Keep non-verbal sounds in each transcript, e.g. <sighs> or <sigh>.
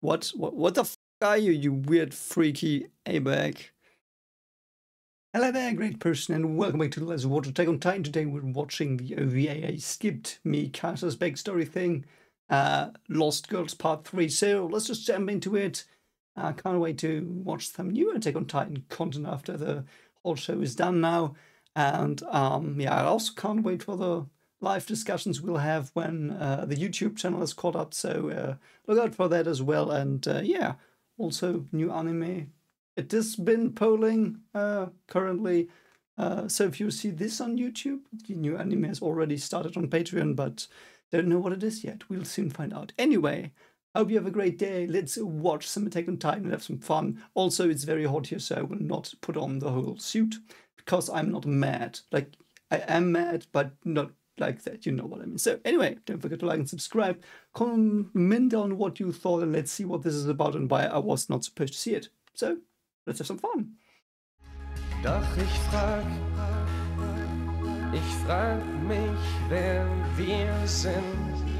What, what, what the f are you, you weird, freaky A-bag? Hello there, great person, and welcome back to Let's Watch Attack on Titan. Today we're watching the OVA. I skipped me Mikasa's backstory thing, uh, Lost Girls Part 3, so let's just jump into it. I uh, can't wait to watch some new Attack on Titan content after the whole show is done now. And um, yeah, I also can't wait for the live discussions we'll have when uh, the YouTube channel is caught up. So uh, look out for that as well. And uh, yeah, also new anime. It has been polling uh, currently. Uh, so if you see this on YouTube, the new anime has already started on Patreon, but don't know what it is yet. We'll soon find out. Anyway, hope you have a great day. Let's watch some Attack on Titan and have some fun. Also, it's very hot here, so I will not put on the whole suit because I'm not mad. Like, I am mad, but not like that. You know what I mean. So anyway, don't forget to like and subscribe. Comment down what you thought and let's see what this is about and why I was not supposed to see it. So let's have some fun. Doch ich frag, ich frag mich, wer wir sind.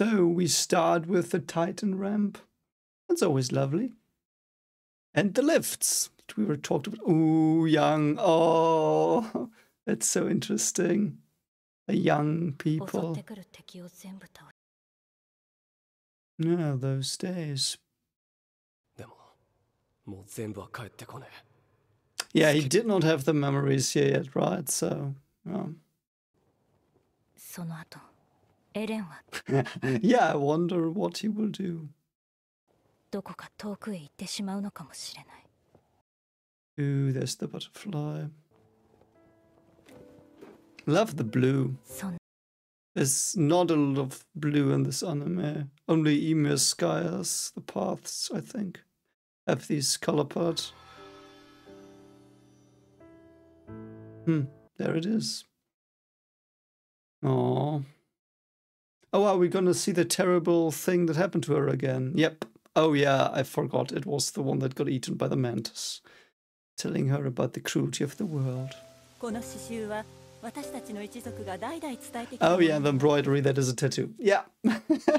So we start with the Titan ramp. That's always lovely. And the lifts that we were talked about. Ooh, young. Oh, <laughs> that's so interesting. The young people. Yeah, those days. Yeah, he did not have the memories here yet, right? So. <laughs> yeah, I wonder what he will do. どこか遠くへ行ってしまうのかもしれない。Ooh, there's the butterfly. Love the blue. There's not a lot of blue in this anime. Only Ymir skies, the paths, I think, have these color parts. Hmm, there it is. Oh. Oh, are we gonna see the terrible thing that happened to her again? Yep. Oh yeah, I forgot. It was the one that got eaten by the mantis. Telling her about the cruelty of the world. Oh yeah, the embroidery, that is a tattoo. Yeah.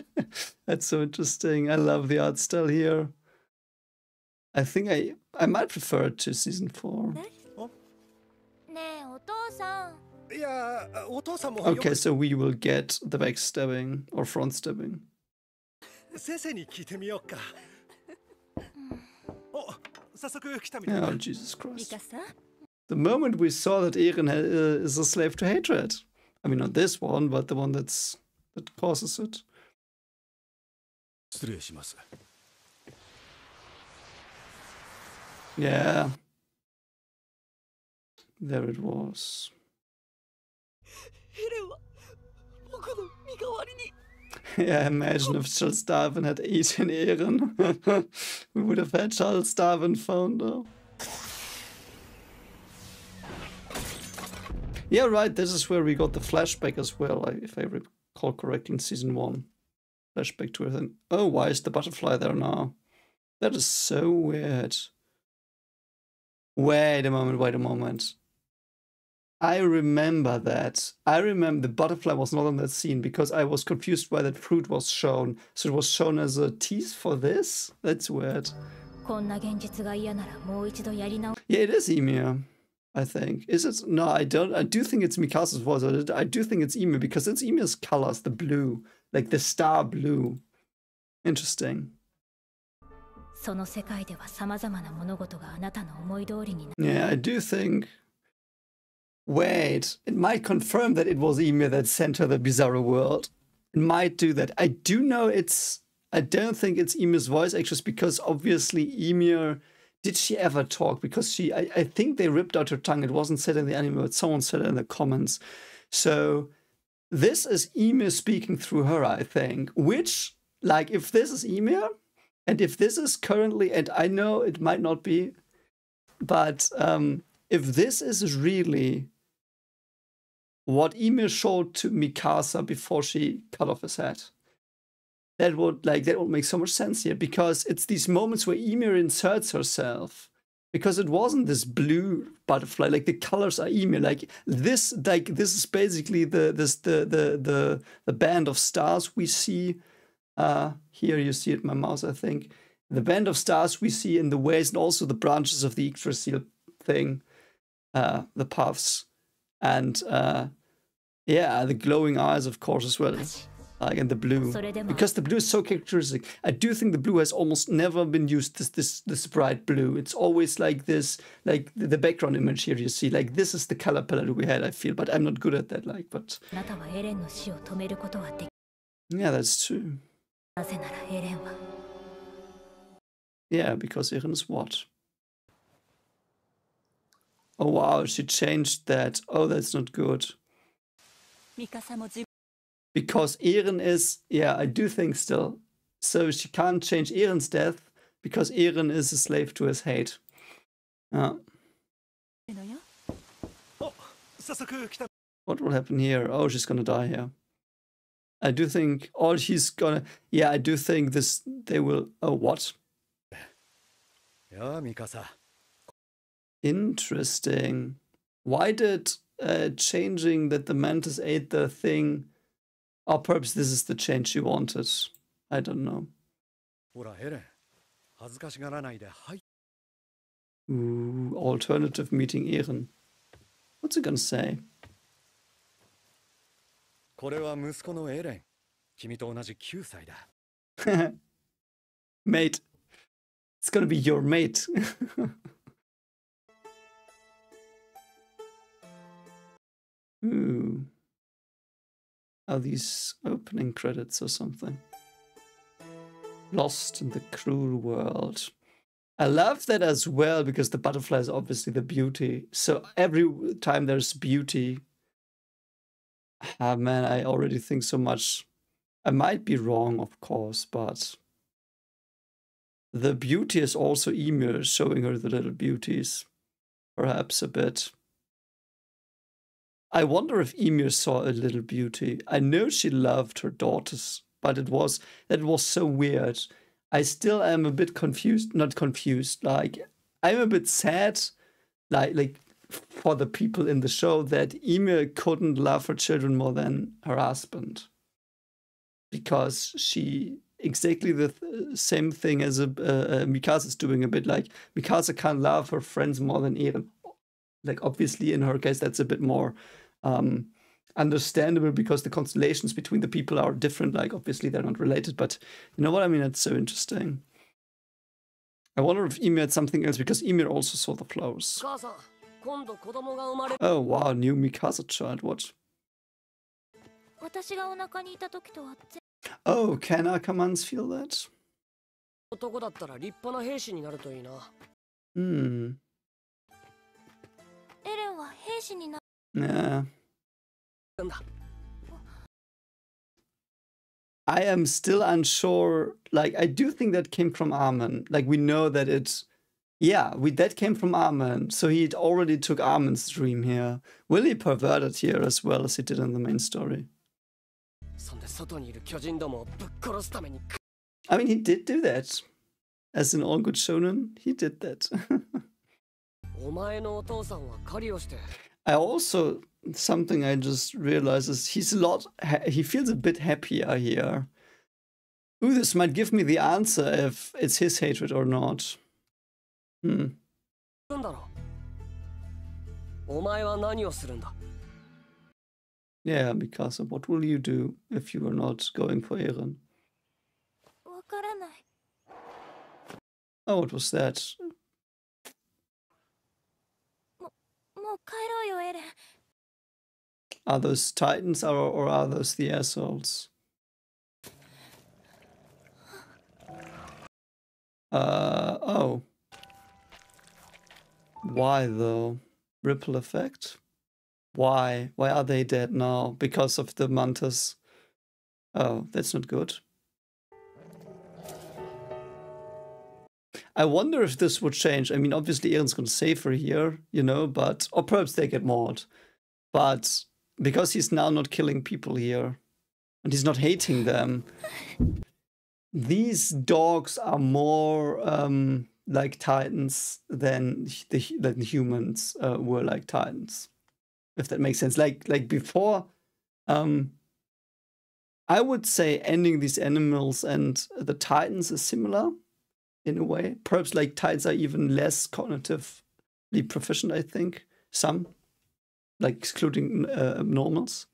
<laughs> That's so interesting. I love the art style here. I think I I might prefer it to season oh. Four. Okay, so we will get the backstabbing or front stabbing. Oh, Jesus Christ. The moment we saw that Eren uh, is a slave to hatred. I mean, not this one, but the one that's that causes it. Yeah. There it was. <laughs> Yeah, imagine if Charles Darwin had eaten Eren. <laughs> we would have had Charles Darwin founder. Yeah, right, this is where we got the flashback as well, if I recall correctly in season 1. Flashback to Earth. Oh, why is the butterfly there now? That is so weird. Wait a moment, wait a moment. I remember that. I remember the butterfly was not on that scene because I was confused why that fruit was shown. So it was shown as a tease for this? That's weird. Yeah, it is Ymir. I think. Is it? No, I don't. I do think it's Mikasa's voice. I do think it's Ymir because it's Ymir's colors, the blue, like the star blue. Interesting. Yeah, I do think Wait, it might confirm that it was Ymir that sent her the bizarre world. It might do that. I do know it's. I don't think it's Ymir's voice actress because obviously Ymir, Did she ever talk? Because she, I, I think they ripped out her tongue. It wasn't said in the anime, but someone said it in the comments. So this is Ymir speaking through her, I think. Which, like, if this is Ymir, and if this is currently, and I know it might not be but um, if this is really what Emil showed to Mikasa before she cut off his head, that would like that would make so much sense here because it's these moments where Ymir inserts herself because it wasn't this blue butterfly like the colors are Ymir like this like this is basically the this the the the the band of stars we see uh here you see it my mouse I think. The band of stars we see in the ways and also the branches of the Yggdrasil thing uh the paths and uh, yeah, the glowing eyes, of course, as well. Like and the blue, because the blue is so characteristic. I do think the blue has almost never been used this this this bright blue. It's always like this, like the background image here. You see, like this is the color palette we had. I feel, but I'm not good at that. Like, but yeah, that's true. Yeah, because Eren is what? oh wow, she changed that. Oh, that's not good. Because Eren is, yeah, I do think still. So she can't change Eren's death because Eren is a slave to his hate. Yeah. What will happen here? Oh, she's gonna die here. I do think, oh, she's gonna, yeah, I do think this, they will, oh, what? Yeah, Mikasa. Interesting. Why did uh, changing that the mantis ate the thing? Or perhaps this is the change you wanted. I don't know. Ooh, alternative meeting Eren. What's it gonna say? <laughs> Mate, It's gonna be your mate. <laughs> Ooh. Are these opening credits or something? Lost in the cruel world. I love that as well because the butterfly is obviously the beauty. So every time there's beauty, ah man, I already think so much. I might be wrong, of course, but the beauty is also Ymir showing her the little beauties, perhaps a bit. I wonder if Ymir saw a little beauty. I know she loved her daughters, but it was that was so weird. I still am a bit confused, not confused, like I'm a bit sad, like like for the people in the show that Ymir couldn't love her children more than her husband because she exactly the th- same thing as a, uh, uh, Mikasa is doing a bit like Mikasa can't love her friends more than Eren. Like obviously in her case that's a bit more um, understandable because the constellations between the people are different. Like obviously they're not related, but you know what I mean? It's so interesting. I wonder if Ymir had something else because Ymir also saw the flows. Oh wow, new Mikasa child, what? Oh, can our commands feel that? Hmm. Yeah. I am still unsure. Like, I do think that came from Armin. Like, we know that it's. Yeah, we that came from Armin. So he already took Armin's dream here. Will Willie perverted here as well as he did in the main story. I mean, he did do that. As in all good shonen, he did that. <laughs> I also something I just realized is he's a lot. Ha- he feels a bit happier here. Ooh, this might give me the answer if it's his hatred or not. Hmm. るんだろうお前は何をするんだ Yeah, Mikasa, what will you do if you are not going for Eren? わからない Oh, what was that? もう帰ろうよエレン Are those Titans or, or are those the assholes? Uh oh. Why though? Ripple effect? Why? Why are they dead now? Because of the mantas. Oh, that's not good. I wonder if this would change. I mean, obviously, Eren's to save her here, you know, but or perhaps they get mauled. But because he's now not killing people here, and he's not hating them, these dogs are more um, like titans than the than humans uh, were like titans. If that makes sense. Like like before, um, I would say ending these animals and the titans is similar in a way. Perhaps like titans are even less cognitively proficient. I think some, like excluding uh, normals,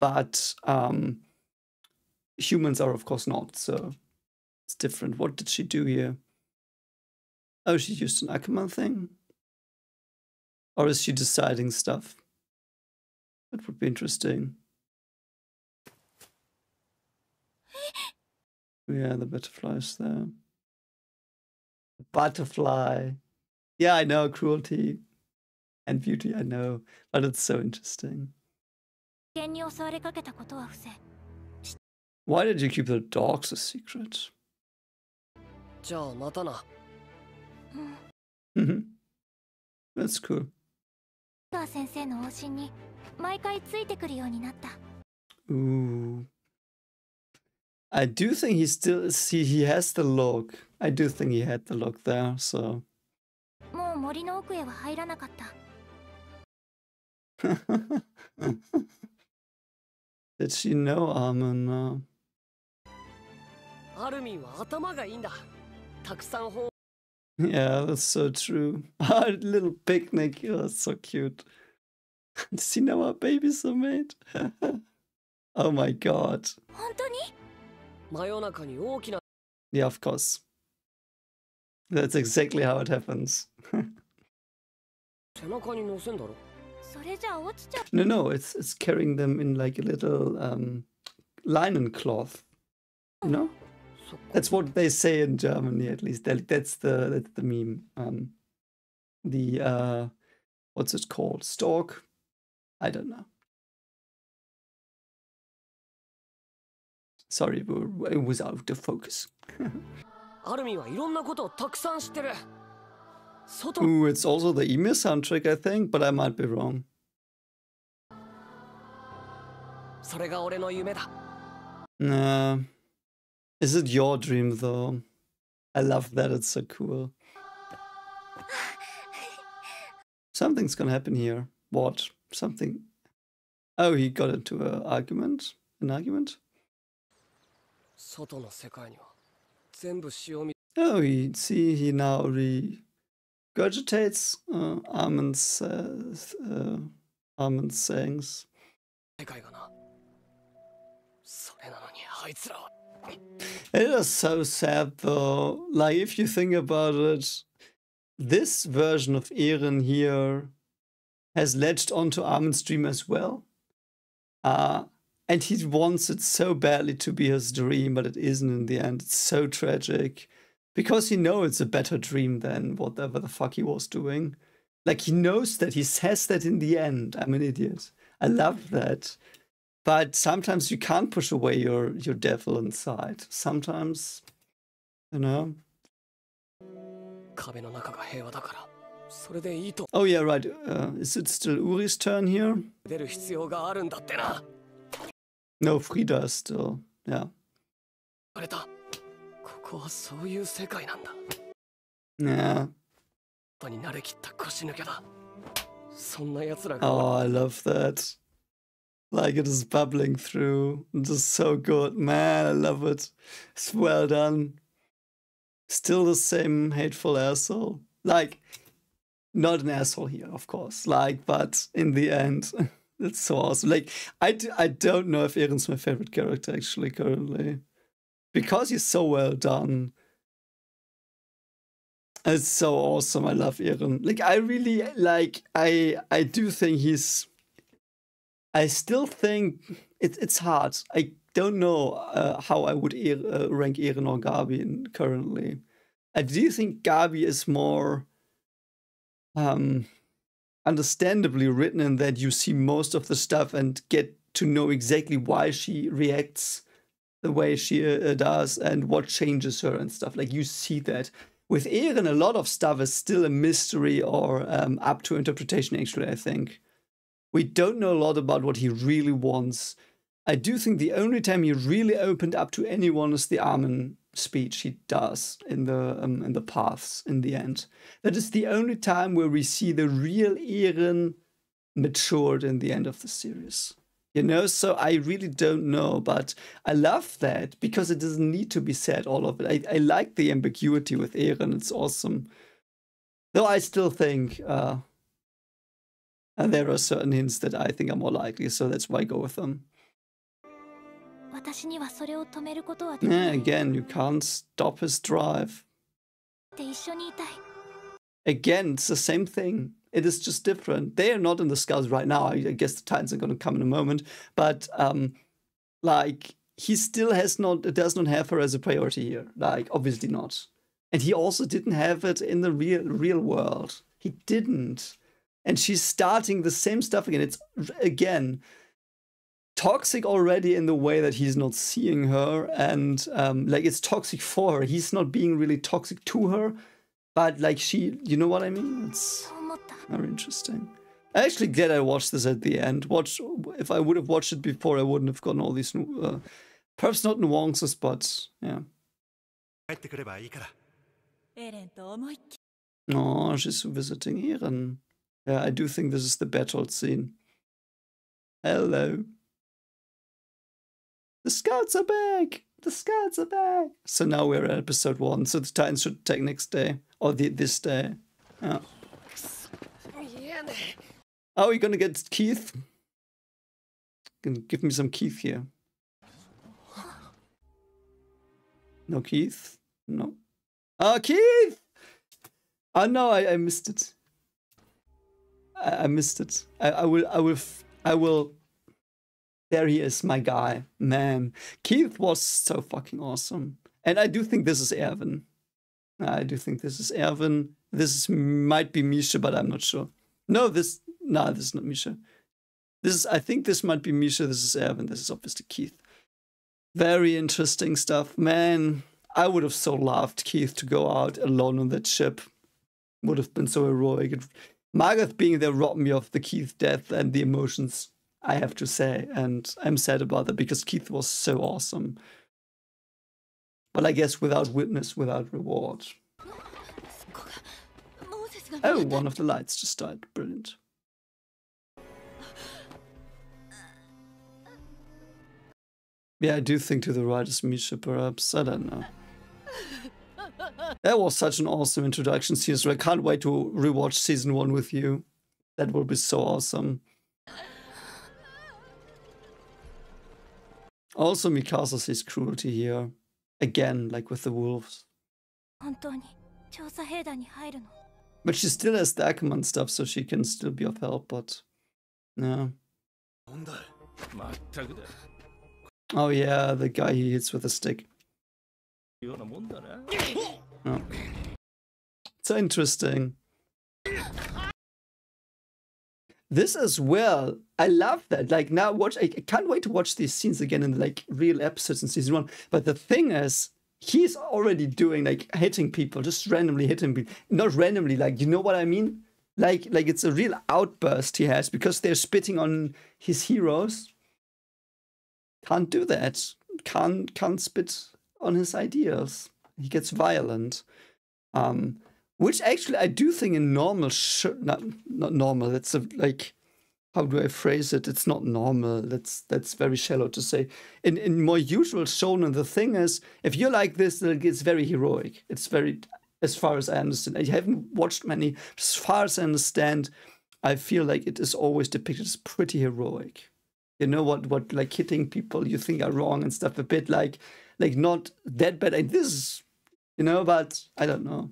but um, humans are of course not. So it's different. What did she do here? Oh, she used an Akuma thing? Or is she deciding stuff? That would be interesting. <gasps> Yeah, the butterflies there. Butterfly. Yeah, I know, cruelty and beauty, I know, but it's so interesting. 危険に襲われかけたことは伏せ Why did you keep the dogs a secret? じゃあまたな Mhm. That's cool. ガー先生の往診に毎回ついてくるようになった Ooh. I do think he still see he has the look. I do think he had the look there, so もう森の奥へは入らなかった Did she know Armin now? アルミンは頭がいいんだたくさん本 Yeah, that's so true. <laughs> Our little picnic, oh, that's so cute. <laughs> Does he know our babies are made? <laughs> oh my god. 本当に真夜中に大きな Yeah, of course. That's exactly how it happens. 背中に乗せんだろそれじゃあ落ちちゃう no, no, it's it's carrying them in like a little um linen cloth. You know? そっか That's what they say in Germany, at least. That, that's the that's the meme. Um, the uh, what's it called? Stork? I don't know. Sorry, we- it was out of focus. <laughs> アルミンはいろんなことをたくさん知ってる外 Ooh, it's also the Ymir soundtrack, I think, but I might be wrong. Nah. Is it your dream, though? I love that, it's so cool. Something's gonna happen here. What? Something. Oh, he got into an argument? An argument? Oh, he, see, he now re regurgitates uh, Armin's, uh, Armin's sayings. It is so sad though. Like, if you think about it, this version of Eren here has latched onto Armin's dream as well. Uh, and he wants it so badly to be his dream, but it isn't in the end. It's so tragic. Because you know it's a better dream than whatever the fuck he was doing. Like he knows that he says that in the end. I'm an idiot. I love that. But sometimes you can't push away your your devil inside. Sometimes, you know. Oh yeah, right. Uh, is it still Uri's turn here? No, Frida is still. Yeah. Oh, I love that. Like it is bubbling through. Just so good. Man, I love it. It's well done. Still the same hateful asshole. Like, not an asshole here, of course. Like, but in the end, <laughs> it's so awesome. Like, I d- I don't know if Eren's my favorite character actually currently. Because he's so well done. It's so awesome. I love Eren. Like I really like I I do think he's I still think it, it's hard. I don't know uh, how I would er, uh, rank Eren or Gabi currently. I do think Gabi is more um, understandably written in that you see most of the stuff and get to know exactly why she reacts the way she uh, does and what changes her and stuff. Like you see that. With Eren, a lot of stuff is still a mystery or um, up to interpretation, actually, I think. We don't know a lot about what he really wants. I do think the only time he really opened up to anyone is the Armin speech he does in the um, in the paths in the end. That is the only time where we see the real Eren matured in the end of the series you know? So i really don't know but i love that because it doesn't need to be said all of it. I, I like the ambiguity with Eren it's awesome. Though i still think uh and there are certain hints that i think are more likely so that's why i go with them. Yeah, again you can't stop his drive. Again it's the same thing. It is just different. They are not in the scouts right now. I, guess the Titans are going to come in a moment. But, um, like, he still has not, does not have her as a priority here. Like, obviously not. And he also didn't have it in the real, real world. He didn't. And she's starting the same stuff again. It's, again, toxic already in the way that he's not seeing her and um, like it's toxic for her he's not being really toxic to her but like she you know what i mean it's very interesting. I actually get. I watched this at the end. Watch if I would have watched it before, I wouldn't have gotten all these. Uh, perhaps not nuances, but yeah. Oh, she's visiting Eren. Yeah, I do think this is the battle scene. Hello. The scouts are back! The scouts are back! So now we're at episode one, so the Titans should take next day. Or the, this day. Yeah oh you're gonna get keith give me some keith here no keith no oh keith oh no i, I missed it I, I missed it I, I will i will i will there he is, my guy. Man, Keith was so fucking awesome. And I do think this is Erwin. I do think this is Erwin. This is, might be Misha, but I'm not sure. No, this, no, this is not Misha. This is, I think this might be Misha. This is Erwin. This is obviously Keith. Very interesting stuff. Man, I would have so loved Keith to go out alone on that ship. Would have been so heroic. Magath being there robbed me of the Keith death and the emotions. I have to say, and I'm sad about that because Keith was so awesome. But I guess without witness, without reward. こがモー<laughs> セスが Oh, one of the lights just died. Brilliant. Yeah, I do think to the right is Misha, perhaps. I don't know. That was such an awesome introduction season. so I can't wait to rewatch season one with you. That will be so awesome. Also, Mikasa sees cruelty here. Again, like with the wolves. 本当に調査兵団に入るの but she still has the Ackerman stuff, so she can still be of help, but... Yeah. Oh yeah, the guy he hits with a stick. Oh. It's interesting. This as well, I love that. Like now, watch. I, I can't wait to watch these scenes again in like real episodes in season one. But the thing is, he's already doing like hitting people, just randomly hitting people. Not randomly, like you know what I mean. Like like it's a real outburst he has because they're spitting on his heroes. Can't do that. Can't can't spit on his ideals. He gets violent. Um, which actually I do think in normal, sh- not not normal. That's a, like, how do I phrase it? It's not normal. That's that's very shallow to say. In in more usual shonen, the thing is, if you're like this, it gets very heroic. It's very, as far as I understand. I haven't watched many. As far as I understand, I feel like it is always depicted as pretty heroic. You know what? What like hitting people you think are wrong and stuff. A bit like, like not that bad. And this is, you know, but I don't know.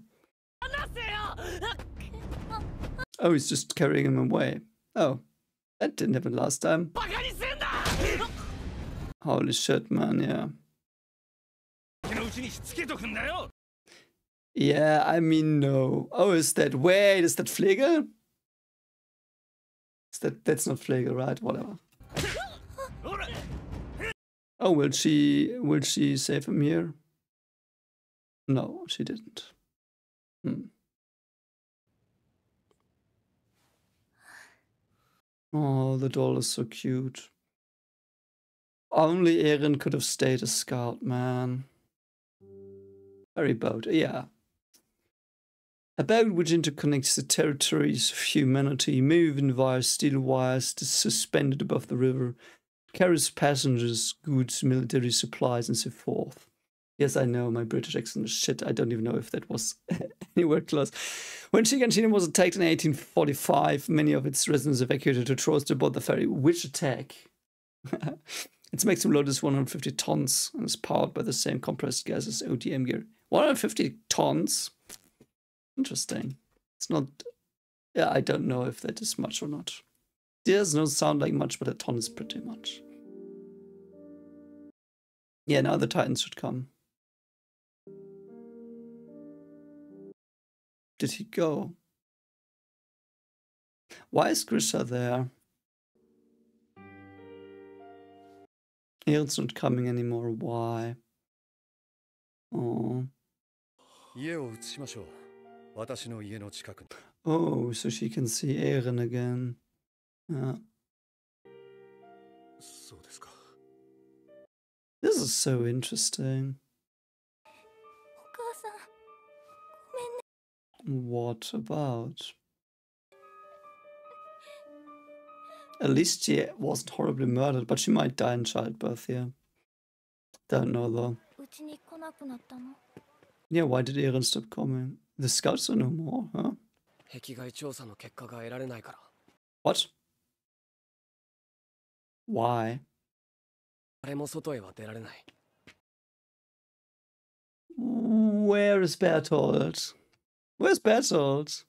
Oh, he's just carrying him away. Oh, that didn't happen last time. Holy shit, man, yeah. Yeah, I mean, no. Oh, is that... Wait, is that Pflege? Is that... That's not Pflege, right? Whatever. Oh, will she... Will she save him here? No, she didn't. Hmm. Oh, the doll is so cute. Only Eren could have stayed a scout, man. Very bold, yeah. A boat which interconnects the territories of humanity, moving via steel wires suspended above the river, carries passengers, goods, military supplies, and so forth. Yes, I know my British accent is shit. I don't even know if that was <laughs> anywhere close. When Shiganshina was attacked in 1845, many of its residents evacuated to aboard the ferry. Which attack? <laughs> its maximum load is 150 tons and is powered by the same compressed gas as ODM gear. 150 tons? Interesting. It's not. Yeah, I don't know if that is much or not. It does not sound like much, but a ton is pretty much. Yeah, now the Titans should come. did he go? Why is Grisha there? Eel's not coming anymore, why? Oh. Oh, so she can see Eren again. Yeah. This is so interesting. What about? At least she wasn't horribly murdered, but she might die in childbirth, yeah. Don't know though. Yeah, why did Eren stop coming? The scouts are no more, huh? What? Why? Where is Bertolt? Where's Battles?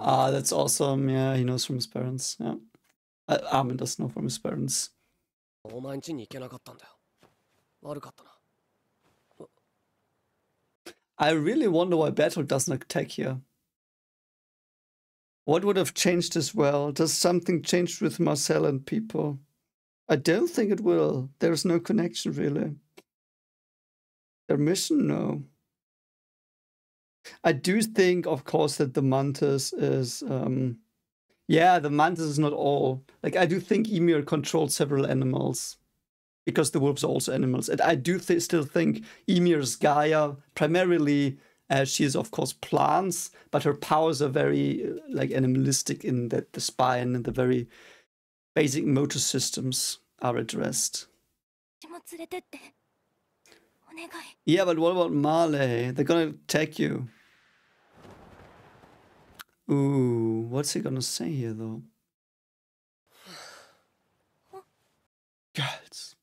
Ah, that's awesome. Yeah, he knows from his parents. Yeah. Armin doesn't know from his parents. I really wonder why Bertolt doesn't attack here. What would have changed as well? Does something change with Marcel and people? I don't think it will. There's no connection really. Their mission, no. I do think, of course, that the mantis is. Um, yeah, the mantis is not all. Like, I do think Ymir controls several animals because the wolves are also animals. And I do th- still think Ymir's Gaia, primarily, uh, she is, of course, plants, but her powers are very uh, like animalistic in that the spine and the very basic motor systems are addressed. Yeah, but what about Male? They're gonna attack you. Ooh, what's he gonna say here though? Girls.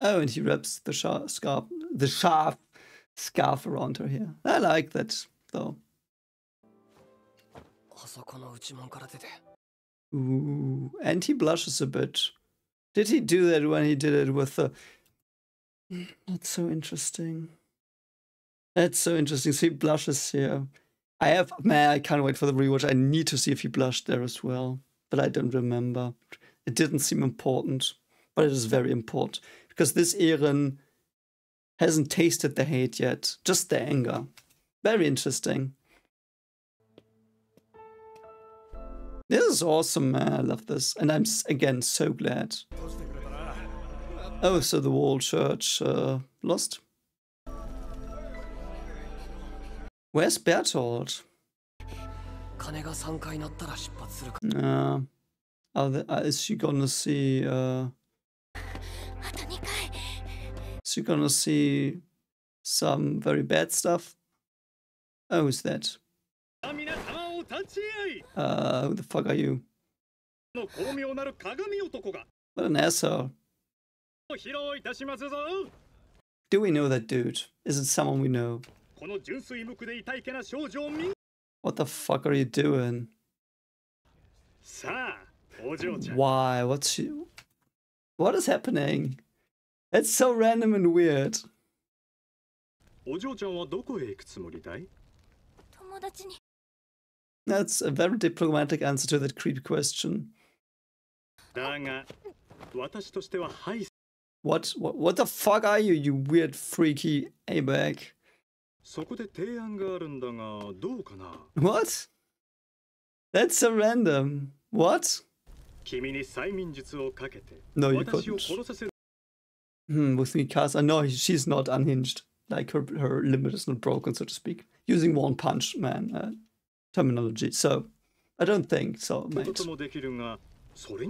Oh, and he wraps the scarf, the sharp scarf around her here. I like that though. Ooh, and he blushes a bit. Did he do that when he did it with the? <sighs> That's so interesting. That's so interesting. So he blushes here. I have man, I can't wait for the rewatch. I need to see if he blushed there as well, but I don't remember. It didn't seem important, but it is very important because this Eren hasn't tasted the hate yet, just the anger. Very interesting. This is awesome, man. I love this. And I'm, again, so glad. Oh, so the wall church uh, lost? Where's Bertolt? Uh, uh, is she gonna see... Uh, is she gonna see some very bad stuff? Oh, is that? 皆様を立ち会い Uh, who the fuck are you? の巧妙なる鏡男が What an asshole. 披露いたしますぞ Do we know that dude? Is it someone we know? この純粋無垢で痛いけな少女を見 What the fuck are you doing? さあお嬢ちゃん Why? What's she? What is happening? It's so random and weird. お嬢ちゃんはどこへ行くつもりだい友達に that's a very diplomatic answer to that creep question. What, what, what the fuck are you, you weird freaky A-bag? What? That's so random. What? No, you couldn't. Hmm, with Mikasa, no, she's not unhinged. Like, her, her limit is not broken, so to speak. Using one punch, man. Uh, terminology. So I don't think so, mate.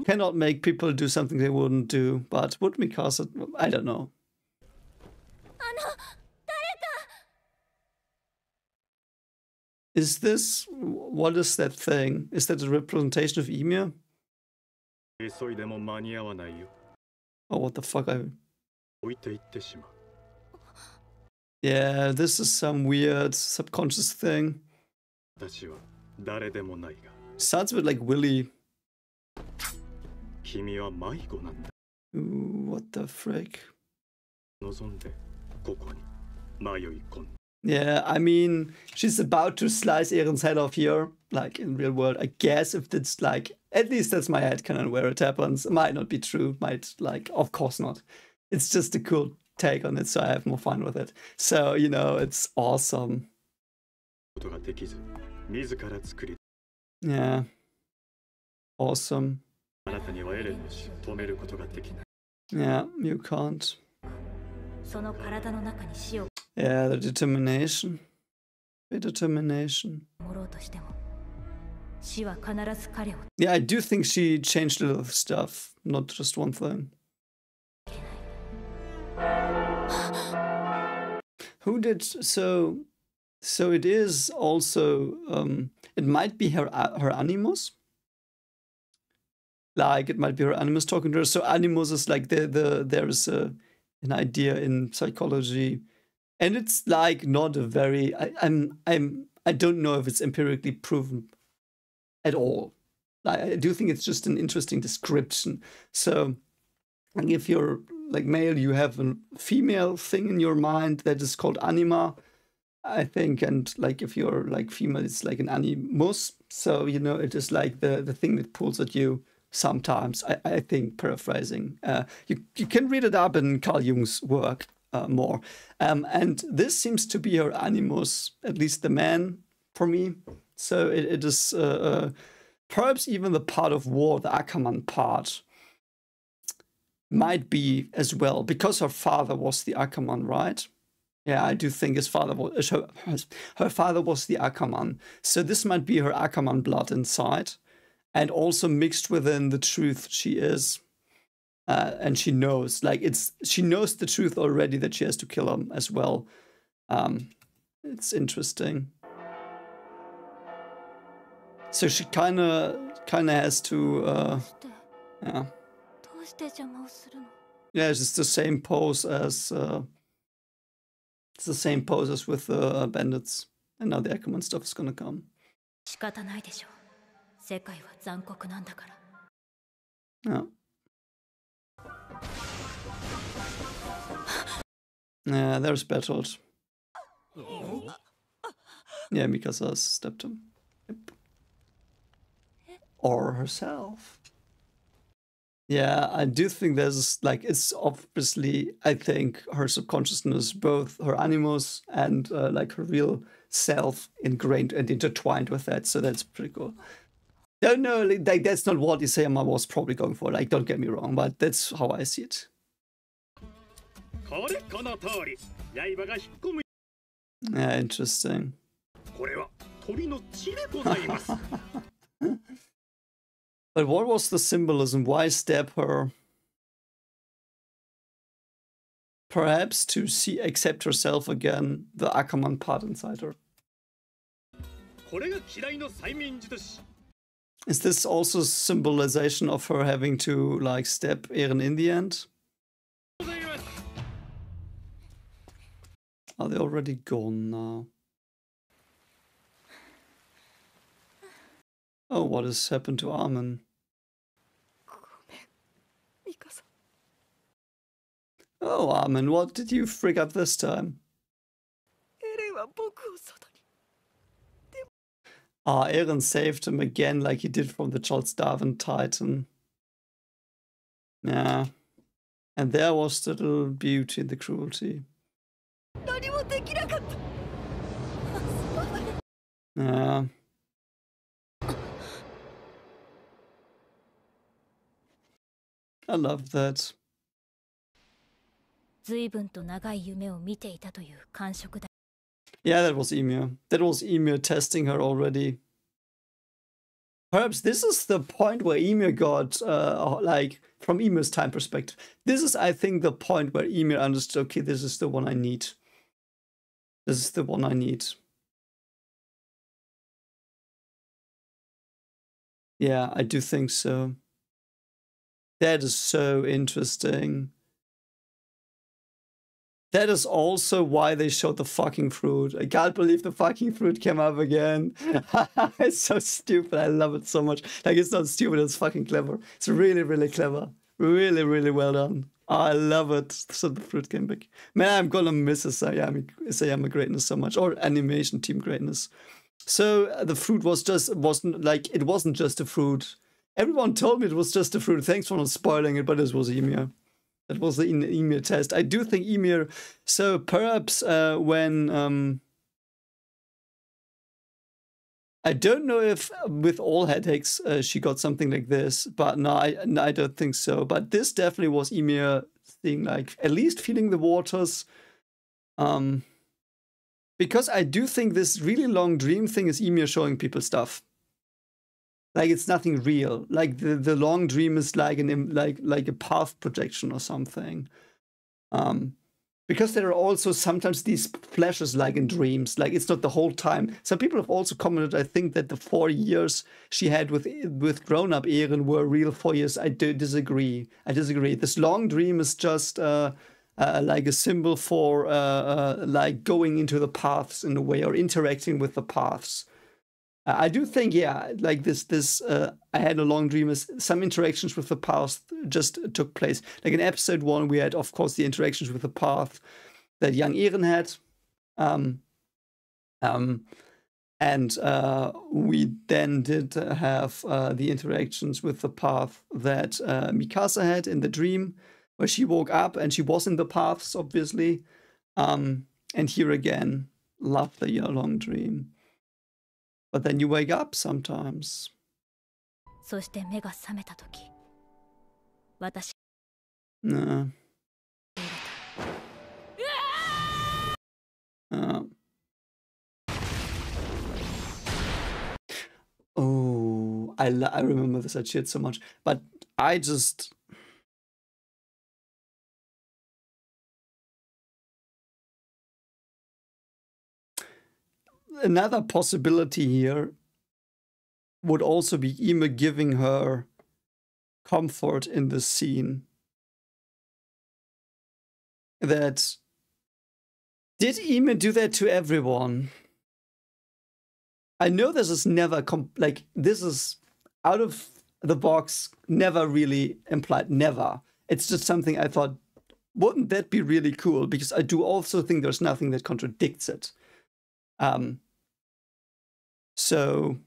Cannot make people do something they wouldn't do, but would me cause it? I don't know. Is this... what is that thing? Is that a representation of Ymir? Oh, what the fuck? I... Yeah, this is some weird subconscious thing. Starts with like Willy. What the frick? Yeah, I mean, she's about to slice Eren's head off here, like in real world. I guess if it's like, at least that's my head canon where it happens. It might not be true, might like, of course not. It's just a cool take on it, so I have more fun with it. So, you know, it's awesome. ことができず自ら作り Yeah. Awesome. あなたにはエレンの死を止めることができない Yeah, you can't. その体の中に死を Yeah, the determination. The determination. 守ろうとしても死は必ず彼を Yeah, I do think she changed a lot of stuff, not just one thing. <sighs> Who did so? So it is also. Um, it might be her her animus. Like it might be her animus talking to her. So animus is like the the there is a an idea in psychology, and it's like not a very. I, I'm I'm I don't know if it's empirically proven at all. I, I do think it's just an interesting description. So, like if you're like male, you have a female thing in your mind that is called anima, I think, and like if you're like female, it's like an animus. So you know, it is like the the thing that pulls at you. Sometimes I, I think paraphrasing. Uh, you you can read it up in Carl Jung's work uh, more, um, and this seems to be her animus, at least the man for me. So it, it is uh, uh, perhaps even the part of war, the Ackerman part, might be as well because her father was the Ackerman, right? Yeah, I do think his father was her, her father was the Ackerman, so this might be her Ackerman blood inside, and also mixed within the truth she is, uh, and she knows like it's she knows the truth already that she has to kill him as well. Um, it's interesting. So she kind of kind of has to, uh, yeah. Yeah, it's the same pose as. Uh, it's the same poses with the uh, bandits. And now the Ackerman stuff is gonna come. No. Yeah, there's Bertolt. Yeah, Mikasa I stepped him. Yep. Or herself. Yeah, I do think there's like it's obviously I think her subconsciousness, both her animus and uh, like her real self, ingrained and intertwined with that. So that's pretty cool. No, no, like, that's not what Isayama was probably going for. Like, don't get me wrong, but that's how I see it. Yeah, interesting. <laughs> <laughs> But what was the symbolism? Why stab her? Perhaps to see accept herself again, the Ackerman part inside her. Is this also symbolization of her having to like step Eren in the end? Are they already gone now? Oh, what has happened to Armin? Oh, Armin, what did you frig up this time? Ah, Eren saved him again like he did from the Charlesdarvin Titan. Yeah. And there was the little beauty in the cruelty. Yeah. I love that. Yeah, that was Ymir. That was Ymir testing her already. Perhaps this is the point where Ymir got, uh, uh, like, from Ymir's time perspective. This is, I think, the point where Ymir understood, okay, this is the one I need. This is the one I need. Yeah, I do think so. That is so interesting. That is also why they showed the fucking fruit. I can't believe the fucking fruit came up again. <laughs> it's so stupid. I love it so much. Like, it's not stupid, it's fucking clever. It's really, really clever. Really, really well done. I love it. So the fruit came back. Man, I'm gonna miss Isayama, Isayama greatness so much, or animation team greatness. So uh, the fruit was just wasn't like it wasn't just a fruit. Everyone told me it was just a fruit. Thanks for not spoiling it, but it was Ymir. That was the Ymir test. I do think Ymir. So perhaps uh, when um, I don't know if with all headaches uh, she got something like this, but no, I, no, I don't think so. But this definitely was Ymir thing, like at least feeling the waters. Um, because I do think this really long dream thing is Ymir showing people stuff. Like it's nothing real. Like the, the long dream is like an like like a path projection or something. Um, because there are also sometimes these flashes like in dreams. Like it's not the whole time. Some people have also commented i think that the four years she had with with grown-up Eren were real four years. I do disagree. I disagree. This long dream is just uh, uh, like a symbol for uh, uh, like going into the paths in a way or interacting with the paths I do think, yeah, like this, this, uh, I had a long dream. Is some interactions with the path just took place. Like in episode one, we had, of course, the interactions with the path that young Eren had, um, um, and uh, we then did have uh, the interactions with the path that uh, Mikasa had in the dream, where she woke up and she was in the paths, obviously. Um, and here again, love the year long dream. But then you wake up sometimes. そして目が覚めた時私 Nah. Uh. Oh, I lo- I remember this that shit so much, but I just another possibility here would also be Ymir giving her comfort in the scene. That did Ymir do that to everyone? I know this is never like this is out of the box, never really implied, never. It's just something I thought, wouldn't that be really cool? Because I do also think there's nothing that contradicts it. Um, so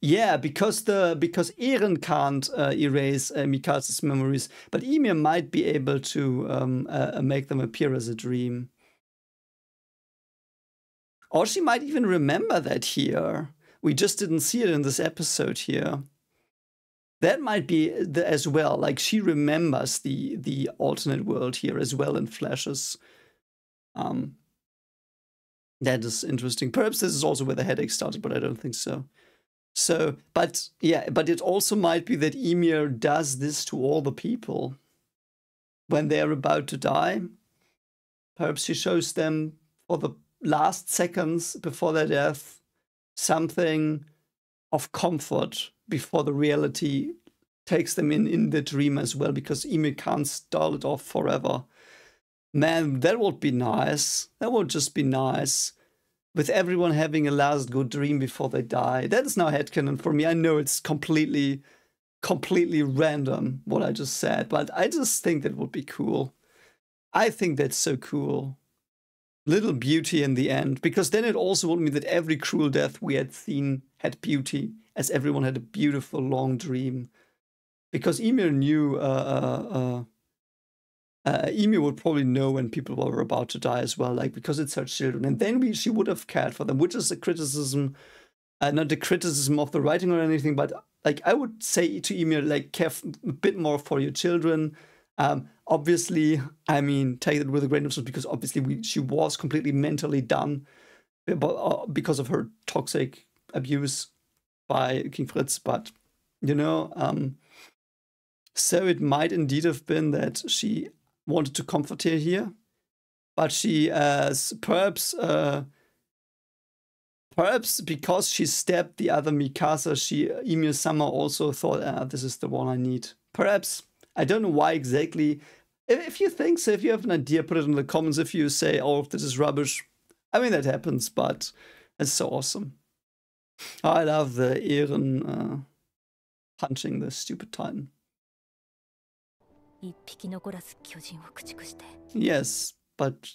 yeah, because the because Eren can't uh, erase uh, Mikasa's memories, but Ymir might be able to um, uh, make them appear as a dream. Or she might even remember that here. We just didn't see it in this episode here. That might be the, as well. Like she remembers the the alternate world here as well in flashes. Um, that is interesting. Perhaps this is also where the headache started, but I don't think so. So, but yeah, but it also might be that Ymir does this to all the people when they're about to die. Perhaps she shows them for the last seconds before their death something of comfort before the reality takes them in in the dream as well, because Ymir can't stall it off forever. Man, that would be nice. That would just be nice. With everyone having a last good dream before they die. That is now headcanon for me. I know it's completely, completely random what I just said, but I just think that would be cool. I think that's so cool. Little beauty in the end, because then it also would mean that every cruel death we had seen had beauty, as everyone had a beautiful long dream. because Ymir knew uh, uh, uh, uh, would probably know when people were about to die as well, like because it's her children, and then we, she would have cared for them, which is a criticism, uh, not the criticism of the writing or anything, but like I would say to Ymir, like care a bit more for your children. Um, obviously, I mean, take it with a grain of salt because obviously we, she was completely mentally done, but uh, because of her toxic abuse by King Fritz. But you know, um, so it might indeed have been that she wanted to comfort her here, but she, uh, perhaps, uh, perhaps because she stabbed the other Mikasa, she Emil Summer also thought, ah, this is the one I need. Perhaps I don't know why exactly. If, if you think so, if you have an idea, put it in the comments. If you say, oh, this is rubbish, I mean that happens, but it's so awesome. I love the Eren uh, punching the stupid Titan. Yes, but.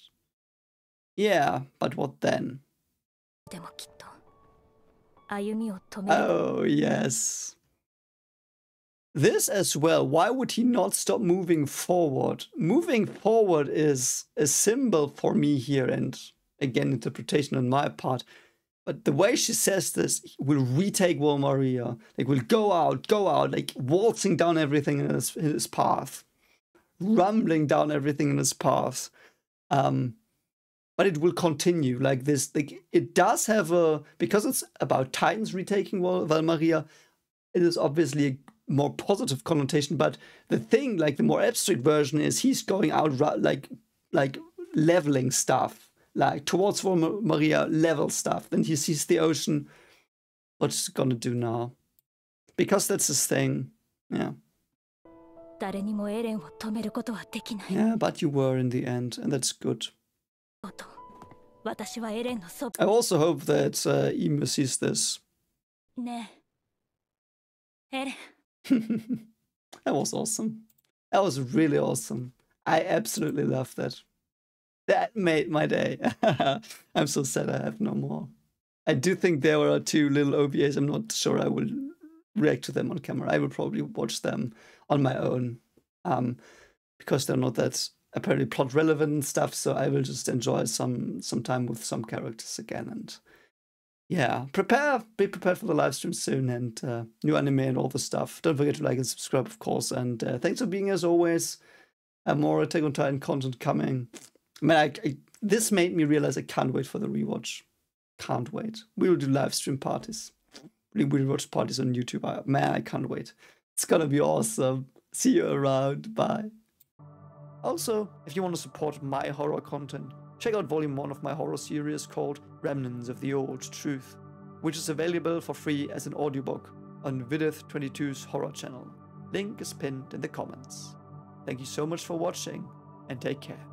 Yeah, but what then? Oh yes. This as well, why would he not stop moving forward? Moving forward is a symbol for me here, and again, interpretation on my part. But the way she says this, we'll retake Wall Maria. Like, we'll go out, go out, like waltzing down everything in his, in his path rumbling down everything in his path. Um, but it will continue like this. Like it does have a because it's about Titans retaking Val- Valmaria. It is obviously a more positive connotation, but the thing, like the more abstract version, is he's going out like like leveling stuff, like towards Valmaria level stuff. Then he sees the ocean. What's he gonna do now? Because that's his thing. Yeah, 誰にもエレンを止めることはできない yeah. But you were in the end, and that's good. と私はエレンのそ I ば also hope that uh, Emu sees this. ねえエレン <laughs> that was awesome. That was really awesome. I absolutely loved that. That made my day. <laughs> I'm so sad I have no more. I do think there are two little OVAs. I'm not sure I will react to them on camera. I will probably watch them on my own um, because they're not that apparently plot relevant stuff. So I will just enjoy some some time with some characters again and yeah, prepare, be prepared for the live stream soon and uh, new anime and all the stuff. Don't forget to like and subscribe, of course. And uh, thanks for being as always. Uh, more Attack on Titan content coming. Man, I, I, this made me realize I can't wait for the rewatch. Can't wait. We will do live stream parties. We will watch parties on YouTube. I, man, I can't wait. It's gonna be awesome. See you around. Bye. Also, if you want to support my horror content, check out volume 1 of my horror series called Remnants of the Old Truth, which is available for free as an audiobook on Vidith22's horror channel. Link is pinned in the comments. Thank you so much for watching and take care.